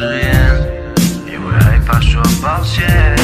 誓言，也会害怕说抱歉。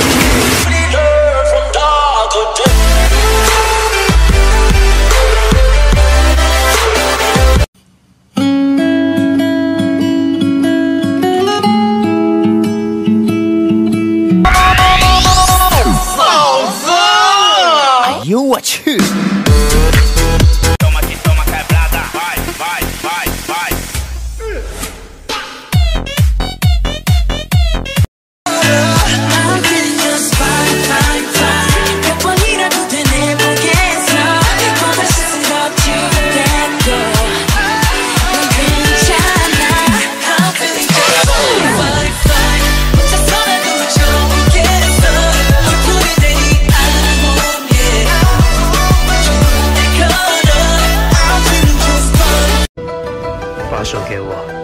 手给我。